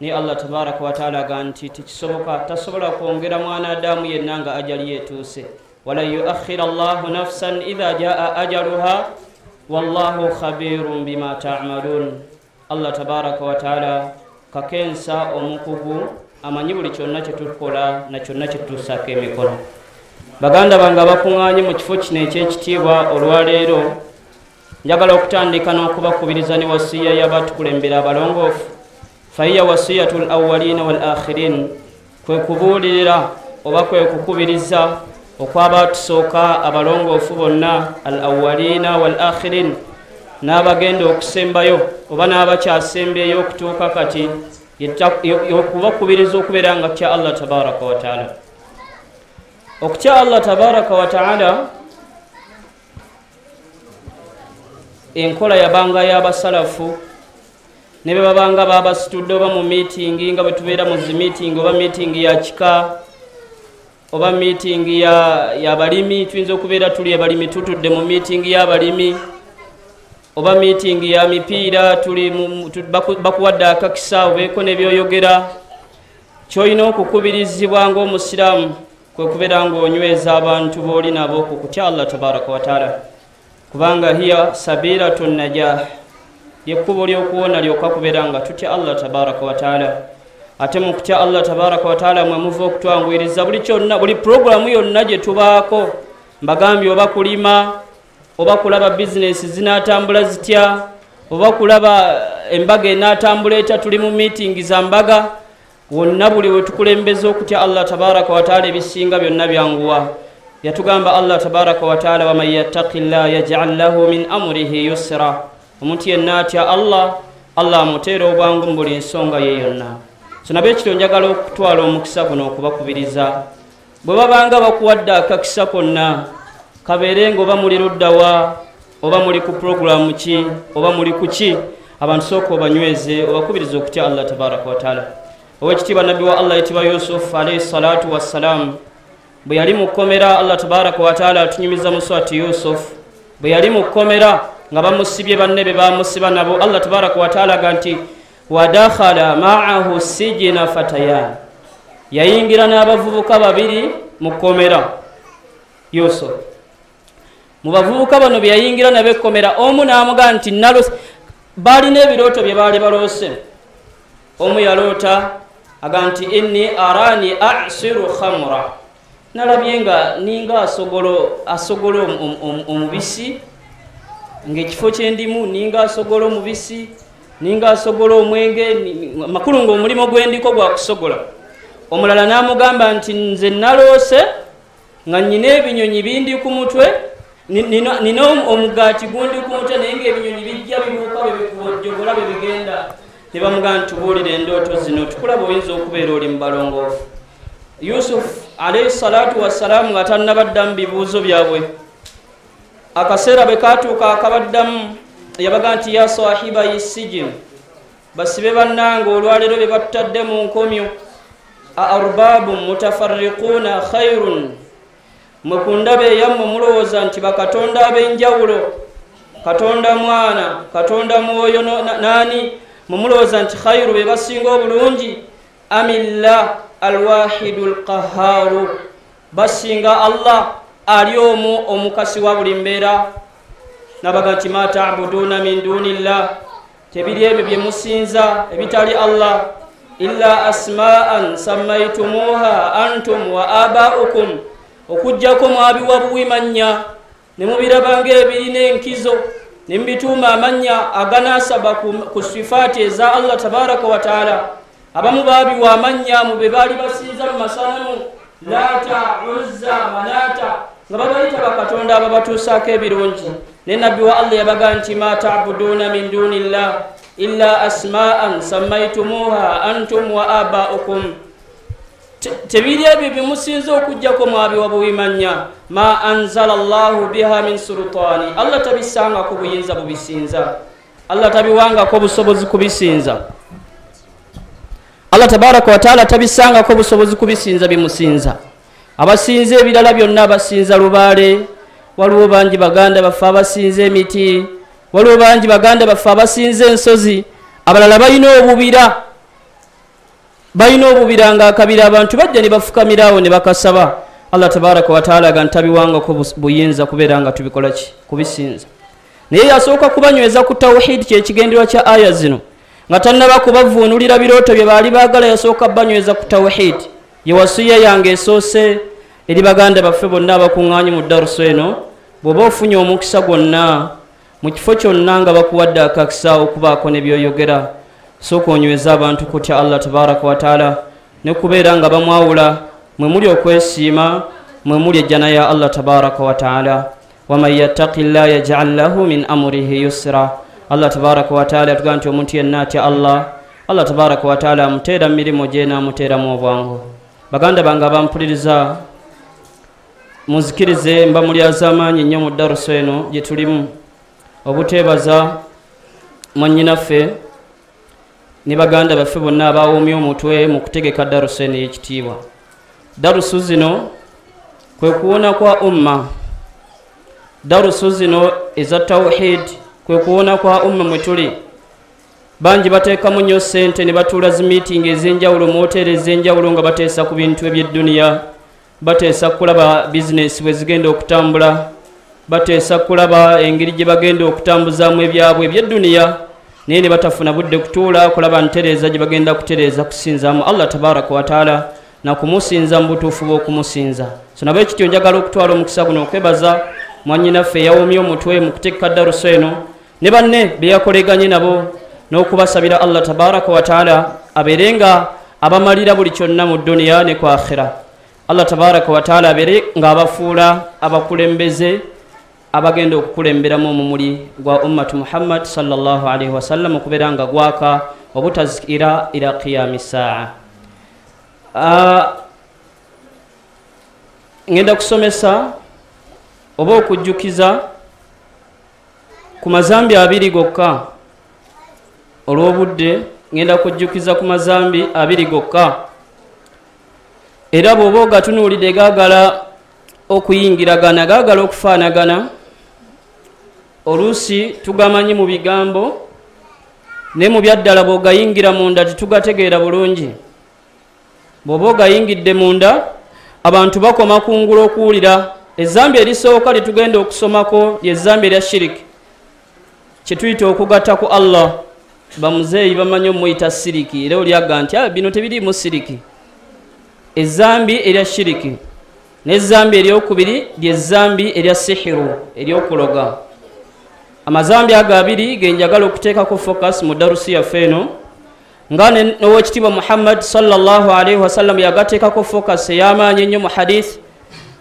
ni allah tabaraka wataala aga nti tekisoboka tasobola kwongera mwanadamu yenna nga ajali yetuuse. Walan yuakhira llahu nafsan idha jaa ajaluha wallahu khabirun bima tamalun. Allah tabaraka wataala kakensa omukugu amanyi buli kyonna kyetukola na kyonna kyetutuusako emikono. Baganda bange abakuŋŋaanye mu kifo kino ekyekitiibwa olwaleero njagala okutandika n'okubakubiriza ne wasiya y'abatukulembera abalongoofu fahiya wasiyatu lawalina walakhirin kwe kubuulirira oba kwe kukubiriza okwabatusooka abalongoofu bonna al awalina walakhirin n'abagenda okusembayo oba n'abakyasembeyo okutuuka kati okubakubiriza okubeera nga kya allah tabaraka wataala okutya allah tabaraka wataala enkola yabanga y'abasalafu ne be babanga babasitudde oba mu miitingi nga bwe tubeera mu zi miitingi oba miitingi ya kika oba miitingi yabalimi tuyinza okubeera tuli abalimi tutudde mu miitingi y'abalimi oba miitingi ya mipiira tuli bakuwadde akakisa obeeko nebyoyogera kyolina okukubirizibwa ngaomusiraamu kwe kubeera ngaonyweza abantu booli nabo ku kutya allah tabaraka wataala kubanga hiya sabiratu najah lyekkubo lyokuwona lyokka kubeera nga tutya allah tabaraka wataala ate mu kutya allah tabaraka wataala mwe muva okutwanguyiriza buli kyonna buli puroguramu yonna gye tubaako mbagambye oba kulima oba kulaba bizinesi zinatambula zitya oba kulaba embaga enatambula etya tuli mu miitingi za mbaga wonna buli wetukulembeza okutya allah tabaraka wataala ebisinga byonna byanguwa yatugamba allah tabaraka wataala waman yattaki llah yajal lahu min amurihi yusra omuntu yenna atya? Allah. Allah amuteera obwangu mu buli nsonga ye yonna. Nabyo ekito njagala okutwala omukisa guno okubakubiriza. Bwe babanga bakuwadde akakisa konna kabeere nga oba muli luddawa oba muli ku puroguramu ki oba muli ku ki abantu sooka obanyweze obakubiriza okutya allah tabaraka wataala owekitiibwa nabbi wa allah yitibwa yusufu alaihi salatu wassalaamu bwe yali mu kkomera allah tabaraka wataala atunyumiza muswati yusufu bwe yali mu kkomera nga bamusibye banne be bamusiba nabo. Allah tabaraka wataala ga nti wadakhala maahu sijina fatayan. Yayingira n'abavubuka babiri mu kkomera. Yusufu mu bavubuka bano bye yayingira nabo ekkomera omu n'amugaa nti baalina ebirooto bye baali baloose. Omu yaloota aga nti inni arani asiru khamra. Nalabye nga ninga asogolo omubisi ngaekifo kyendimu ninga asogola omubisi ninga asogola omwenge makulu ngaomulimu gwendiko gwakusogola omulala n'amugamba nti nze naloose nga nyina ebinyonyi bindi ku mutwe nina omugaati gundi ku mutwe naye ngaebinyonyi bijja bibuuka bebikujogola bwe bigenda ne bamugamba nti tubuulire endooto zino tukulaba oyinza okubeera oli mu balongoofu. Yusufu alaihi salatu wassalaamu nga tannabaddamu bibuuzo byabwe akaseera bwe katuuka akabaddamu yabaga nti ya sahiba yisijini basibe bannanga olwaleero bye batutadde mu nkomyo aarbabu mutafarriquuna khairun mwe ku ndaba eyammwe mulowooza nti bakatonda ab'enjawulo katonda mwana katonda mwoyo naani mumulowooza nti khairu be basinga obulungi? Amillah alwahidu lqahaaru basinga allah ali omu omukasi wa buli mbeera. Nabaga nti ma tabuduuna min dunillah. Tebiri ebyo bye musinza ebitali allah. Illa asma'an sammaitumuha antum wa abaukum. Okugjako mwabiwa buwimanya ne mubirabanga ebirina enkizo ne mubituuma amannya aganasaba ku sifaati eza allah tabaraka wataala abamu baabiwa amannya mu be baali basinza mu masanamu laata uzza manaata nga babayita bakatonda ababatuusaako ebirungi. Ne nabbi wa allah yabaga nti ma tabuduuna min dunillah illa asma'an sammaitumuha antum wa abaukum. Tebiri ebyo bimusinza okugjako mwabiwa buwimanya. Ma anzala llahu biha min sultaani allah tabisangako buyinza bubisinza. Allah tabiwangako busobozi kubisinza. Allah tabaraka wataala tabisangako busobozi kubisinza bimusinza abasinza ebirala byonna basinza lubaale waliwo bangi baganda baffe abasinza emiti waliwo bangi baganda baffe abasinza ensozi. Abalala balina obubira balina obubiranga akabira abantu bajja ne bafukamirawo ne bakasaba. Allah tabaraka wataala ga ntabiwangako buyinza kubeera nga tubikolaki kubisinza. Naye yasooka kubanyweza ku tawhidi kyekigenderwa kya aya zino. Nga tannaba kubavuunulira birooto bye baali baagala yasooka banyweza ku tawhidi yewasiya yange esoose eri baganda baffe bonna abakuŋŋaanyi mu daruso eno bw'oba ofunye omukisa gwonna mu kifo kyonna nga bakuwadde akakisa okubaako ne byoyogera sooka onyweza abantu kutya allah tabaraka wataala ne kubeera nga bamwawula mwe muli okwesiima mwe muli ejjana ya allah tabaraka wataala waman yattaqi llah yajal lahu min amurihi yusra. Allah tabaraka wataala yatugaa nti omuntu yenna atya allah. Allah tabaraka wataala amuteera mirimu gye naamuteeramu obwangu baganda bange abampuliriza muzikirize mba mulyaza amaanyi nnyo mu daruso eno gye tulimu. Obuteebaza mwannyinaffe ne baganda baffe bonna abawomye omutwe mu kutegeka daruso eno ey'ekitiibwa darusu zino kwe kuwona kwa umma. Darusu zino eza tawhid kwe kuwona kwa umma mwe tuli bangi bateekamu nnyo sente ne batuula zi miitingi ez'enjawulo mu woteeri ez'enjawulo nga bateesa ku bintu ebyedduniya. Bateesa kulaba bizinesi bwe zigenda okutambula. Bateesa kulaba engeri gye bagenda okutambuzaamu ebyabwe ebyedduniya. Naye ne batafuna budde kutuula kulaba ntereeza gye bagenda kutereeza kusinzaamu. Allah tabaraka wataala nakumusinza mu butuufu bw'okumusinza. So nabo ekityo njagala okutwala omukisa guno okwebaza mwanyinaffe yawomye omutwe mu kutekka daruso eno. Ne banne beyakoleganye nabo n'okubasabira allah tabaraka wataala abeere nga abamalira buli kyonna mu duniya ne ku akhira allah tabaraka wataala abeere ng'abafuula abakulembeze abagenda okukulemberamu omumuli gwa ummatu muhammad salllah alaihi wasallam okubeera nga gwaka obutazikira ila qiyami saa ngenda kusomesa oba okujjukiza ku mazambi abiri gokka olw'obudde ngenda kujjukiza ku mazambi abiri gokka. Era bw'oba ogatunuulidde gaagala okuyingiragana gaagala okufaanagana oluusi tugamanyi mu bigambo naye mu byaddala bw'ogayingira munda tetugategeera bulungi. Bw'oba ogayingidde munda abantu bakoma kungula okuwulira. Ezambi erisooka lyetugenda okusomako lyezambi erya shiriki. Kyetuyita okugatta ku allah bamuzeeyi bamanyi omuyita siriki. Era olyaga nti bino tebiriimu siriki. Ezambi erya shiriki n'ezambi eryokubiri lyezambi erya sihiru eryokuloga. Amazambi ago abiri genjagala okuteekako focus mu darusi yaffe eno nga nowekitiibwa muhammad sallallahu wasallam yagateekako focus ey'amaanyi ennyo mu hadith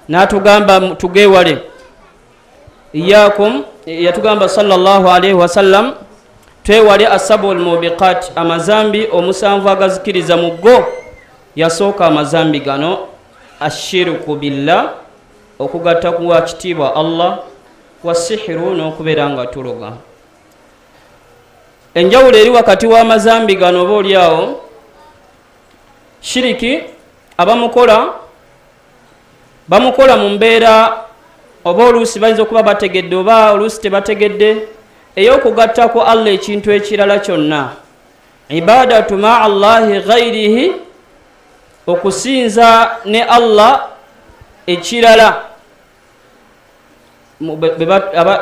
n'atugamba tugeewale. Iyakum yatugamba sallallahu wasallam twewale asabu lmubiqat amazambi omusanvu agazikiriza mu go yasooka amazambi gano ashiriku billah okugatta kuwa kitiibwa allah wasihiru n'okubeera nga tuloga. Enjawulo eri wakati w'amazambi gano oba oliawo shiriki abamukola bamukola mu mbeera oba oluusi bayinza okuba bategedde oba oluusi tebategedde ey'okugattako allah ekintu ekirala kyonna. Ibadatu maa allahi ghairihi okusinza ne allah ekirala.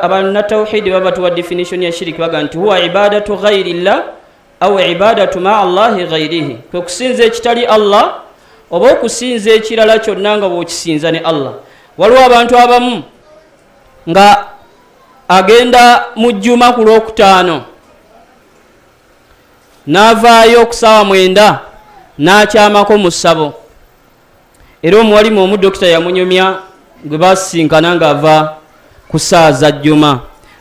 Abanatawhidi baba batuwa definition ya shiriki baga nti huwa ibadatu ghairillah au ibadatu maa allahi ghairihi kwe kusinza ekitali allah oba okusinza ekirala kyonna nga bwokisinza ne allah. Waliwo abantu abamu nga agenda mu jjuma ku lwokutaano. N'avaayo okusaawa mwenda n'akyamako mu ssabo. Era omuwalimu omu dokita yamunyumya gwe basinkana ng'ava ku ssaawa za jjuma.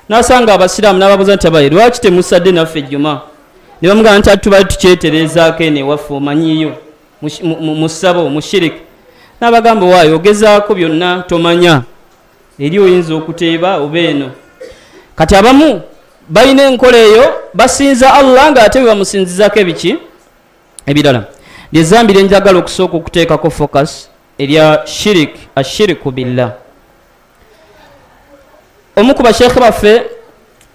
N'asanga abasiraamu n'ababuuza nti abaye lwaki temusadde naffe ejjuma ne bamugamba nti ati tubali tukyetereezaako eno ewaffe omanyiyo mu ssabo mu shiriki. N'abagamba waayo ogezaako byonna tomanya. Eri oyinza okuteeba oba eno kati abamu balina enkola eyo basinza allah nga ate bebamusinzizako ebiki? Ebirala. Lyezambi lyenjagala okusooka okuteekako focus erya shirik ashiriku billah. Omu ku basheekhe baffe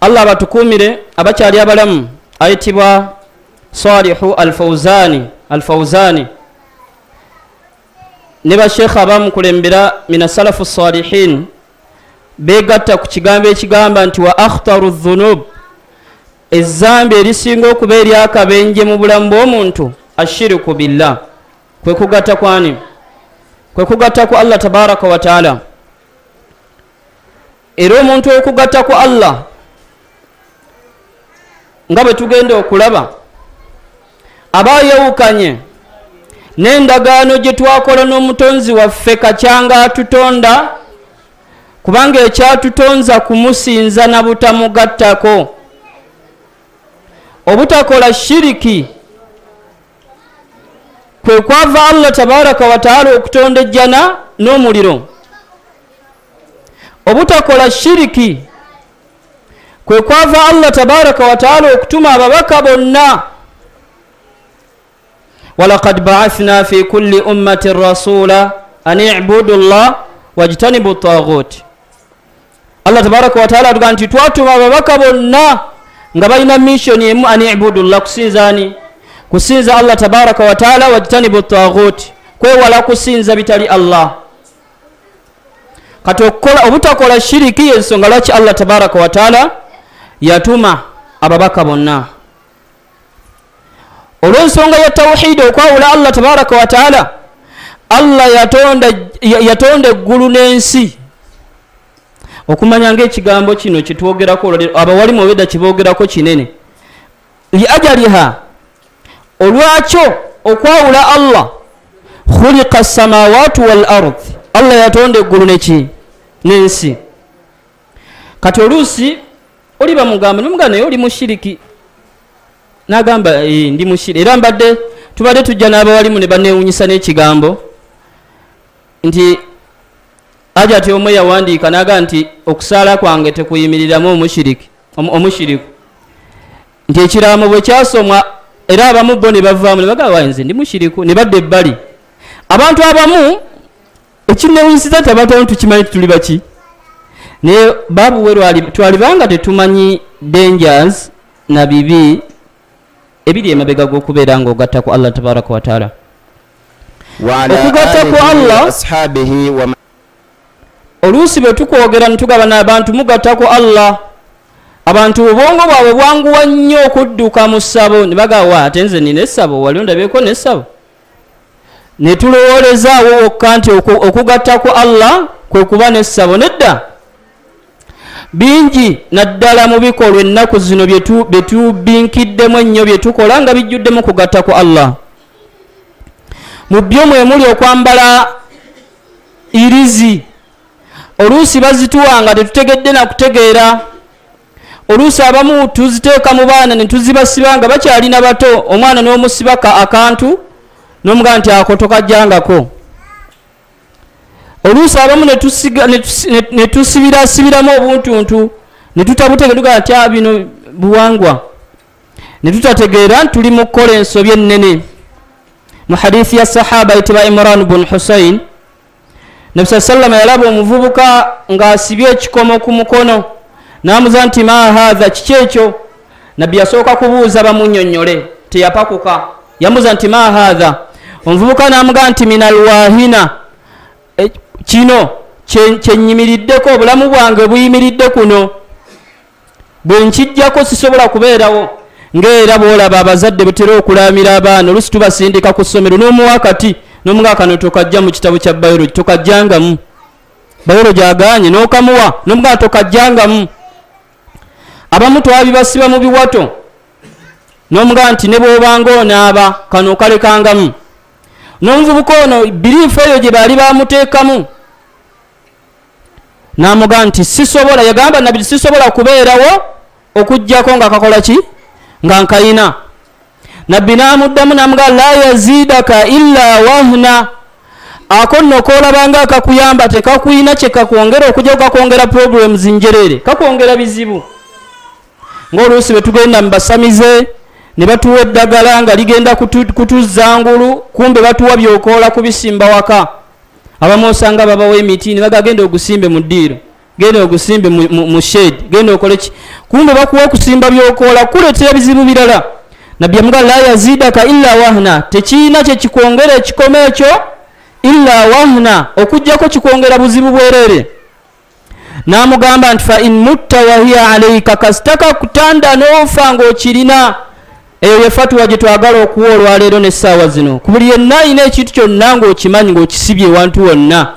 allah abatukuumire abakyali abalamu ayitibwa salihu al fauzani alfauzani ne bashekha abamukulembera minasalafu salihin begatta ku kigambo ekigamba nti wa akhtaru dhunub ezambi erisinga okuba eryakabenje mu bulamu bw'omuntu ashiriku billah. Kwe kugatta kwani? Kwe kugatta ku allah tabaraka wataala era omuntu okugatta ku allah nga bwe tugenda okulaba aba yewukanye n'endagaano gye twakola n'omutonzi waffe kacyanga atutonda kubanga ekyatutonza kumusinza na butamugattako obutakola shiriki kwe kwava allah tabaraka wataala okutonda ejjana n'omuliro. Obutakola shiriki kwe kwava allah tabaraka wataala okutuma ababaka bonna. Walakad baathna fi kulli ummatin rasula an ibudu llah wajtanibu taghut allah tabaraka wataala atuga nti twatuma ababaka bonna nga balina missioni emu an ibudu llah kusinzani kusinza allah tabaraka wataala wajtanibu taghut kwewala kusinza bitali allah. Kati okukola obutakola shiriki yensonga lwaki allah tabaraka wataala yatuma ababaka bonna? Olw'ensonga ya tawhidi okwawula allah tabaraka wataala allah yatonda eggulu n'ensi okumanya ngaekigambo kino kyetwogerako olwaliro abawalimu obedda kiboogerako kinene. Liajaliha olwakyo okwawula allah khuliqa samawatu wal ard allah yatonda eggulu neki n'ensi. Kati oluusi oli bamugamba nomugamba naye oli mushiriki nagamba e, ndi mushiri era mbadde tubadde tujja n'abawalimu ne banewunyisa n'ekigambo nti ajati omwe yawandiika naga nti okusaala kwange tekuyimiriramu omushiriki omushiriku. Nti ekiraamo bwe kyasomwa era abamu bo ne bavaamu ne bagamba nze ndi mushiriku ne badda ebbali. Abantu abamu ekinewunyisiza nti abantu abamu tukimanyi tituli baki. Naye babuwe twalibanga tetumanyi dangers na bibi ebiri emabega g'okubeera ng'ogatta ku allah tabaraka wataala okugatta ku allah oluusi bwe tukwogera ne tugaba n'abantu mugatta ku allah. Abantu obwongo bwabwe bwanguwa nnyo okudduka mu ssabo. Ne bagawa ate nze nina essabo? Wali ondabyeko n'essabo? Ne tulowoolezaawo wokka nti okugatta ku allah kwe kuba n'essabo nedda. Bingi naddala mu bikolwa ennaku zino bye tubinkiddemu ennyo bye tukola nga bijjuddemu kugatta ku allah. Mu byo mwe muli okwambala irizi oluusi bazituwa nga tetutegedde nakutegeera oluusi abamu tuziteeka mu baana ne tuzibasiba nga bakyalina bato omwana n'omusibaka akantu n'omugaa nti ako tokajjangako. Oluusi abamu ne tusibirasibiramu obuntuntu ne tutabutegeera tugaa nti bino buwangwa. Ne tutategeera nti tuli mu kukola ensobi ennene. Mu hadithi ya sahaba ayitibwa imran bun husain nabi saa sallama yalaba omuvubuka ng'asibye ekikomo ku mukono. N'amuza nti ma hatha kiki ekyo? Nabbi yasooka kubuuza bamunyonyole teyapakuka. Yamuza nti ma hatha omuvubuka n'amuga nti min alwahina kino kyenyimiriddeko obulamu bwange buyimiridde kuno. Bwe nkijjako sisobola kubeerawo ngaera bwolaba abazadde butera okulamira abaana olusi tubasindika ku ssomero. N'omuwa kati nomuga kano tokajja mu kitabo kya bayologi tokajjangamu bayologi aganye n'okamuwa nomuga tokajjangamu abamu twabibasiba mu biwato. N'omuga nti ne bw'obanga onaaba kano okalekangamu. N'omuvubuka ono biriifu eyo gye baali bamuteekamu n'amuga nti sisobola yagamba nabiri sisobola kubeerawo okugjako nga kakola ki? Nga nkayina nabbi n'amuddamu n'amuga la yazidaka illa wahna. Ako nno koolabanga akakuyamba tekakuyina kyekakwongera okujja kukakwongera programs njereere kakwongera bizibu. Ng'oluusi bwe tugenda mu basamize ne batuwa eddagala nga ligenda kutuzza ngulu kumbe batuwa byokoola kubisimba waka. Abamu osanga babawa emiti ne baga genda ogusimbe mu ddiiro genda ogusimbe mu shade genda okole ki? Kumbe bakuwa okusimba byokoola kuleetera bizibu birala nabbi yamuga la yazidaka illa wahna. Tekiina kyekikwongera ekikoma ekyo illa wahna. Okugjako kikwongera buzibu bwerere. Namugamba nti fa in mutta wahiya alaika kasitaka kutanda noofa ngaokirina eyo yefatuwa gyetwagala okuwa olwaleero nessaawa zino. Ku buli yenna ayina ekintu kyonna ngaokimanyi ngaokisibye ewantu wonna.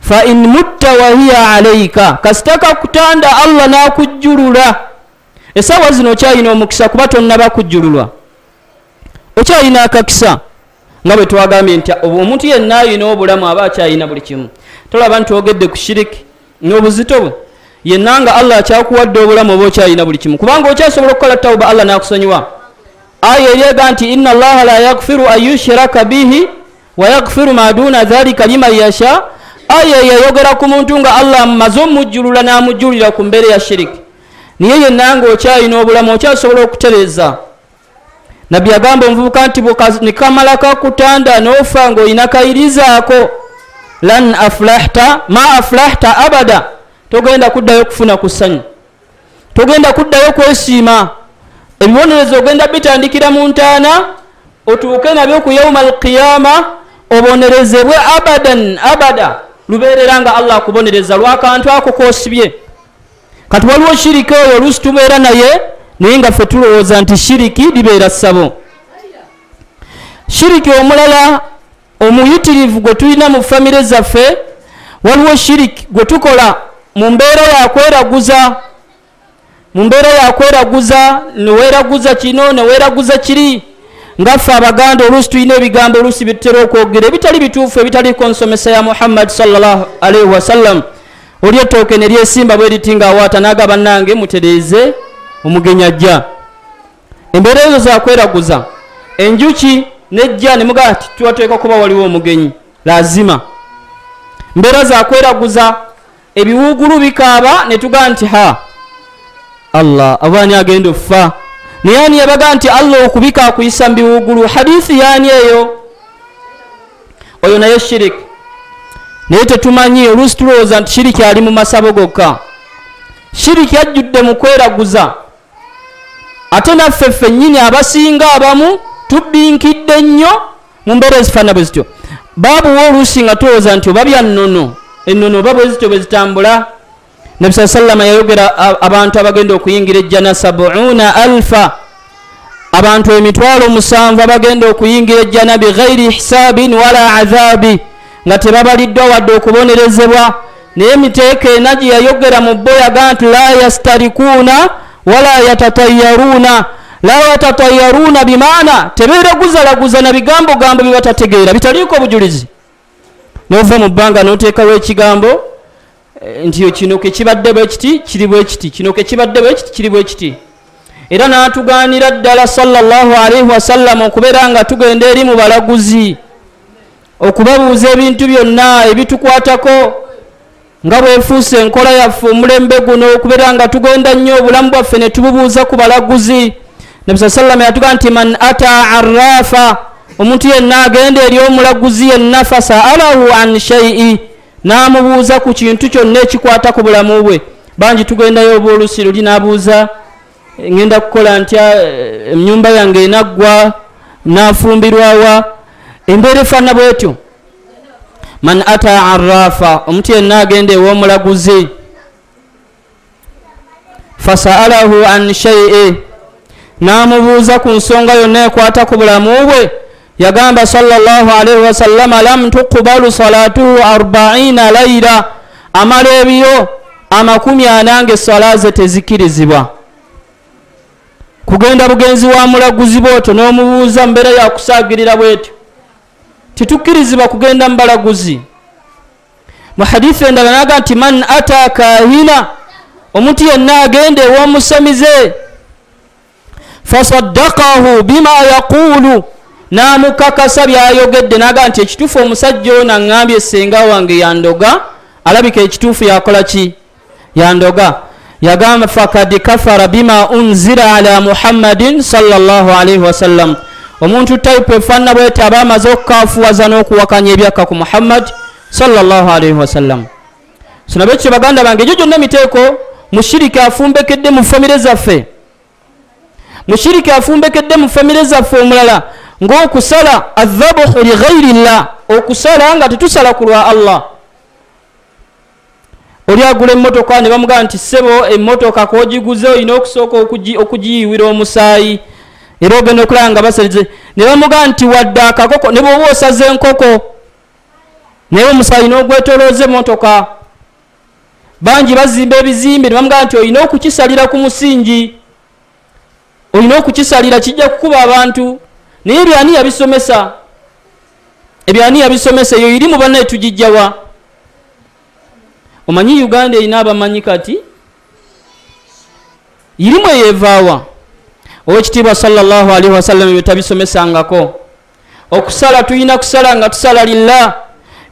Fa in mutta wahiya alaika kasitaka kutanda allah n'akujjulula. Essaawa zino okyayina omukisa kuba tonnaba kujjululwa okyayina akakisa nga bwe twagambye nti omuntu yenna ayina obulamu aba akyayina buli kimu. Tolaba nti ogedde ku shiriki n'obuzito bwe. Yenna nga allah akyakuwadde obulamu oba okyayina buli kimu. Kubanga okyasobola okukola tawuba allah n'akusonyiwa. Aya eryega nti inna allaha la yakfiru an yushiraka bihi wa yakfiru ma duna dhalika liman yasha. Aya yayogera ku muntu nga allah amaze omujjulula n'amujjulira ku mbeera ya shiriki. Niye yenna nga okyayina obulamu okyasobola okutereeza nabbi yagamba omuvubuka nti nikamala kakutanda nofa ngaolina kayirizaako lan aflahta ma aflahta abada. Togenda kuddayo kufuna ku ssanyu. Togenda kuddayo kwesiima. Ebibonerezo ogenda bitandikira mu ntaana otuuke nabyo ku yauma alqiyama obonerezebwe abadan abada. Lubeerera nga allah akubonereza lwakantu ako kosibye kati waliwo shiriki oyo oluusi tubeera naye naye nga ffe tulowooza nti shiriki libeera ssabo. Shiriki omulala omuyitirivu gwe tulina mu famire zaffe waliwo shiriki gwe tukola mu mbeera yakweraguza mu mbeera yakweraguza neweeraguza kino neweeraguza kiri. Nga ffe abaganda oluusi tulina ebigambo oluusi byetutera okwogera ebitali bituufu ebitaliko nsomesa ya muhammadi salllah alaihi wasallam oli ettooke ne lyesimba bwe riti nga awaata naga bannange mutereeze omugenyi ajja embeera ezo zakweraguza enjuki nejja nemugaa ti tuwateeka kuba waliwo omugenyi lazima. Mbeera zakweraguza ebiwugulu bikaaba netugaa nti ha allah abaani agenda offa? Naye ani yabaga nti allah okubika akuyisa mu biwugulu hadithi yaani eyo? Oyo naye shiriki naye tetumanyi oluusi tulowooza nti shiriki ali mu masabo gokka. Shiriki ajjudde mu kweraguza ate naffe ffennyini abasinga abamu tubbinkidde nnyo mu mbeera ezifaana bwe zityo. Baabuwa oluusi nga tulowooza nti oba byannono ennono oba bwe zityo bwe zitambula. Nabi saa sallama yayogera abantu abagenda okuyingira ejjana sabuuna alfa. Abantu emitwalo musanvu abagenda okuyingira ejjana bighairi hisaabin wala adhaabi nga tebabaliddwa wadde okubonerezebwa. Naye emiteeka ena gye yayogera mu bbo yaga nti la yastarikuuna wala yatatayaruuna la yatatayaruuna bimaana tebeeraguzalaguza na bigambo gambo byebatategeera bitaliiko bujulizi. Nova mu bbanga noteekawo ekigambo nti kino kekibadde bwe kiti kiri bwe kiti kino kekibadde bwe kiti kiri bwe kiti. Era n'atugaanira ddala sallallahu alaihi wasallama okubeera nga tugenda eri mu balaguzi okubabuuza ebintu byonna ebitukwatako nga bwefuuse enkola yaffe omulembe guno okubeera nga tugenda nnyo obulamu bwaffe ne tububuuza ku balaguzi. Nabi saa sallama yatugaa nti man ata arrafa omuntu yenna agenda eri omulaguzi yenna fasaalahu an shaii n'amubuuza ku kintu kyonna ekikwata ku bulamu bwe. Bangi tugendayo oba olusi luli n'abuuza ngenda kukola ntya enyumba yange enaggwa nafumbirwawa? Embeera efaana bwetyo man ata arrafa omuntu yenna agenda ew'omulaguzi. Fasaalahu an shaii n'amubuuza ku nsonga yonna ekwata ku bulamu bwe. Yagamba sallallahu alaihi wasallama lam tuqbalu salatuhu arbaina laira amala ebiro amakumi ana nga esala ze tezikirizibwa kugenda bugenzi wa mulaguzi bwotyo n'omubuuza mbeera yakusaagirira bwetyo titukkirizibwa kugenda mu balaguzi. Mu hadithi endala naga nti man ata kahina omuntu yenna agenda ew'omusamize. Fasaddakahu bima yaqulu n'amukakasa byayogedde naga nti ekituufu omusajja ono aŋŋambye essenga wange yandoga alabika ekituufu yakola ki? Yandoga yagamba fakad kafara bima unzira ala muhammadin salllah alaihi wasallam omuntu taipu efaanana bwete aba amaze okukafuwaza n'okuwakanya ebyakka ku muhammad salllah alaihi wasallam sinabyo kyo baganda bange egyo gyonna emiteeko mushiriki afumbekedde mu famire zaffe. Mushiriki afumbekedde mu famire zaffe omulala ng'okusala adhabuhu lighairillah okusala nga tetusala ku lwa allah. Oli agula emmotoka ne bamugamba nti ssebo emmotoka kogiguze olina okusooka okugiyiwira omusaayi era ogenda okulaba nga basalize ne bamugamba nti wadde akakoko ne bwoba osaze enkoko naye omusaayi n'ogwetolooza emmotoka. Bangi bazimba ebizimbe ne bamugamba nti olina okukisalira ku musingi. Olina okukisalira kijja kukuba abantu. Naye ebyani yabisomesa? Ebyani yabisomesa eyo iri mu bannaye tugijjawa. Omanyi uganda erina abamanyi kati? Irimu eyevaawa owekitiibwa salllahalihi wasallam ebyo tabisomesangako. Okusala tulina kusala nga tusala lillah.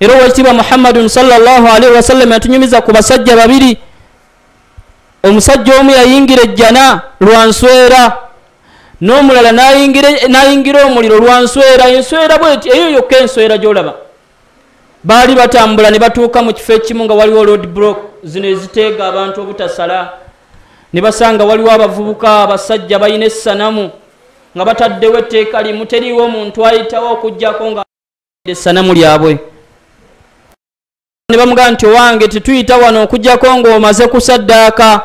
Era owekitiibwa muhammadun salllahalihi wasallam yatunyumiza ku basajja babiri. Omusajja omu yayingira ejjana lwanswera n'omulala nayingira omuliro lwanswera enswera bweti eyo yokka enswera gyolaba. Baali batambula ne batuuka mu kifo ekimu nga waliwo road block zino eziteega abantu obutasala ne basanga waliwo abavubuka abasajja balina essanamu nga bataddewo etteeka limu teriiwo omuntu ayitawo okugjako nga essanamu lyabwe. Ne bamugamba nti owange tetuyita wano okugjako ng'omaze kusaddaaka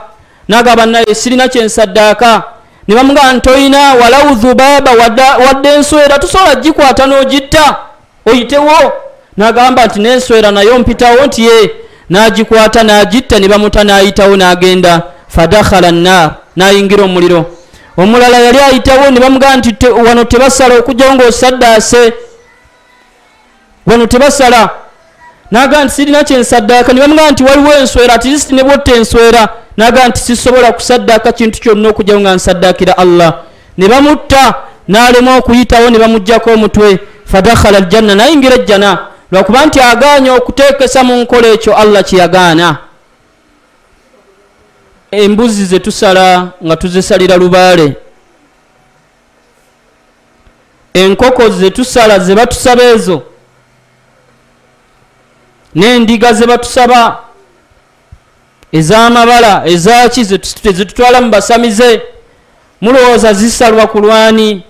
nagaba naye sirina kyensaddaaka ne bamugamba nti oyina walau dhubaba wadde enswera tusobola gikwata n'ogitta oyitewo? Nagamba nti nenswera nayo mpitawo nti ye nagikwata nagitta ne bamuta nayitawo nagenda fadakhala nnar nayingira omuliro. Omulala yali ayitawo ne bamugamba nti wano tebasala okugjawo ngaosaddaase wano tebasala. Nagamba nti sirina kyensaddaaka ne bamugamba nti waliwo enswera atiist ne bwotta enswera. Nagamba nti sisobola kusaddaaka kintu kyonna okugjawo nga nsaddaakira allah. Ne bamutta nalema okuyitawo ne bamugjako omutwe. Fadakhala aljanna nayingira ejjana. Lwakuba nti agaanye okuteekesa mu nkola ekyo allah kyeyagaana embuzi zetusala nga tuzisalira lubaale. Enkoko zetusala zebatusaba ezo. N'endiga zebatusaba ez'amabala ezaki zitutwala mu basamize. Mulowooza zisalwa ku lwani.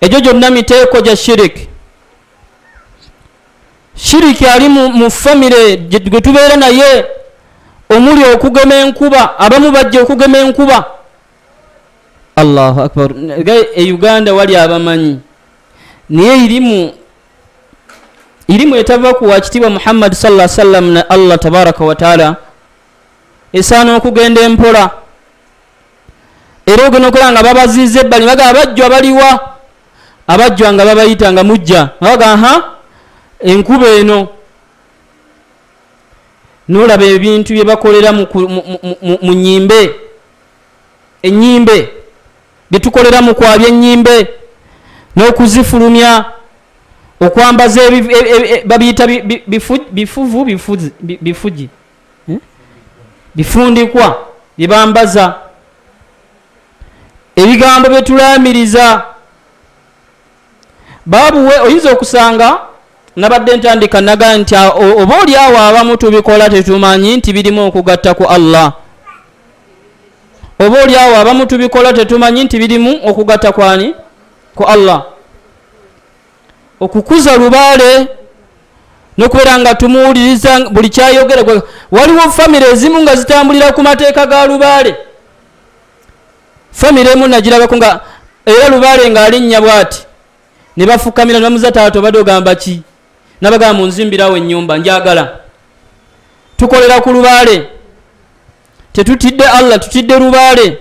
Egyo gyonna miteeko gya shiriki. Shiriki ali mu famire gwe tubeera naye omuli okugema enkuba abamu bajja okugema enkuba. Allahu akbar. E uganda wali abamanyi. Naye irimu irimu etava ku wakitiibwa muhammadi sala sallam ne allah tabaraka wataala esaana okugenda empola. Era ogenda okola nga babaziiza ebbali baga abajjwa baliwa abajjwa nga babayita nga mujja. Baga ha enkuba eno nolaba ebintu byebakolera mu nyimbe enyimbe byetukolera mu kwabya enyimbe n'okuzifulumya. Okwambaza babiyita bifuvu bifugi bifundikwa. Byebambaza ebigambo byetulamiriza babuwe oyinza okusanga nabadde ntandika naga nti oba oli awo abamu tubikola tetumanyi nti birimu okugatta ku allah? Oba oli awo abamu tubikola tetumanyi nti birimu okugatta kwani ku allah. Okukuza lubaale nokubeera nga tumuwuliriza buli kyayogera waliwo famire ezimu nga zitambulira ku mateeka ga lubaale. Famire emu nagirabako nga era lubaale ngaalinnya bwati. Ne bafukamira ne bamuza taata obadde ogamba ki nabagamba munzimbirawo nyumba njagala. Tukolera ku lubaale. Tetutidde allah tutidde lubaale.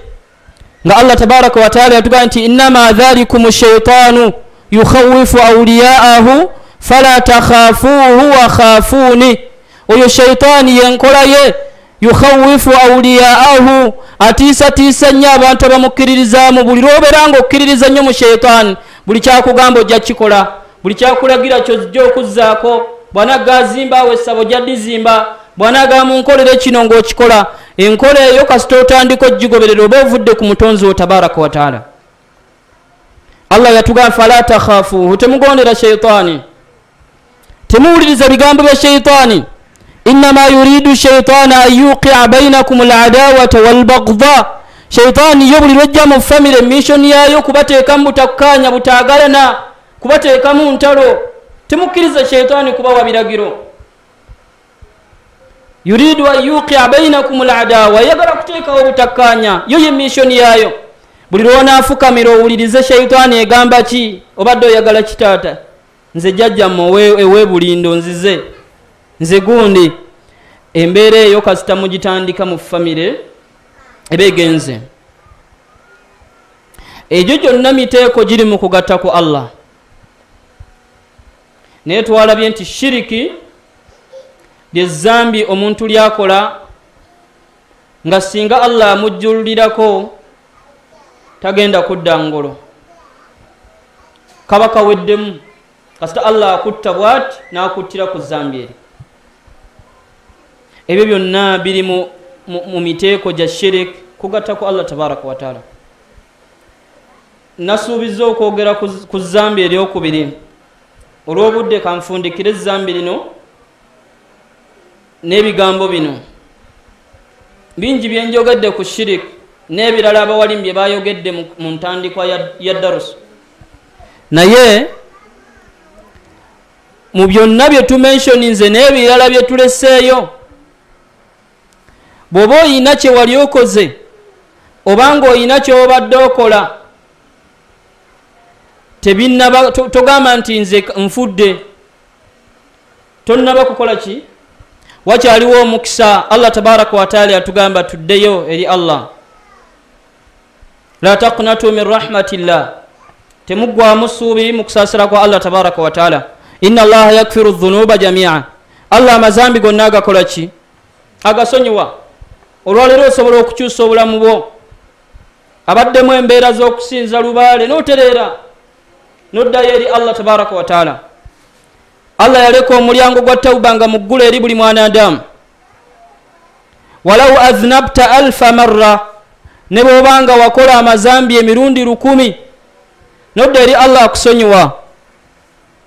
Nga allah tabaraka wataala yatugamba nti innama dhalikum shaitaanu yukhawifu auliyaahu fala takhafuuhu wakhafuni oyo shaitaani yenkola ye yukhawifu auliyaahu atiisatiisa nnyo abantu abamukkiririzaamu. Buli lwobeera nga okkiririza nnyo mu shaitaani buli kyakugamba ojja kikola buli kyakulagira kyojja okuzzaako bwanagazimba awo essabo jaddizimba bwanagamba munkolere kino ngaokikola enkola eyo kasita otandika ogigoberera oba ovudde ku mutonzi wo tabaraka wataala allah yatugamba fala takhafuhu temugondera shaitaani temuwuliriza bigambo bya shaitaani innama yuridu shaitaana an yuqia bainakum ladawata walbagda sheitaani yo buli lwejja mu famire mission yayo kubateekamu butakkaanya butaagalana kubateekamu ntalo temukkiriza sheitaani kubawa biragiro. Yuridu an yuqia bainakum ladawa yagala kuteekawo butakkaanya yo ye mission yayo buli lwonaafukamira owulirize sheitaani egamba ki? Obadde oyagala kitaata nze jjajjamwe ewebulindo nzize. Nze gundi. Embeera eyo kasita mugitandika mu famire eba egenze egyo gyonna miteeko giri mu kugatta ku allah naye twalabye nti shiriki lyezambi omuntu lyakola nga singa allah amujjululirako tagenda kudda ngolo. Kaba kaweddemu kasita allah akutta bwati nakuttira ku zambi eri. Ebyo byonna biri mu, miteeko gya shirik kugatta ku allah tabaraka wataala nasuubiza okwogera ku zambi eryokubiri olw'obudde kanfundikire ezambi lino n'ebigambo bino. Bingi byenjogedde ku shirik n'ebirala abawalimu bye bayogedde mu ntandikwa ya darusu naye mu byonna bye tumensioninze n'ebirala bye tuleseeyo bw'oba oyina kye wali okoze obanga oyina kyobadde okola togamba nti nze nfudde. Tonnaba kukola ki? Wakyaliwo omukisa allah tabaraka wataala yatugamba tuddeyo eri allah. La taknatu min rahmatillah. Temuggwamu suubi mu kusaasira kwa allah tabaraka wataala inna allaha yakfiru dhunuba jamia allah amazambi gonna agakola ki? Agasonyiwa. Olwaleero osobola okukyusa obulamu bwo. Abaddemu embeera z'okusinza lubaale notereera noddayo eri allah tabaraka wataala allah yaleka omulyango gwa tauba nga muggulu eri buli mwanadamu walau aznabta alfa marra ne bwobanga wakola amazambi emirundi lukumi nodda eri allah akusonyiwa.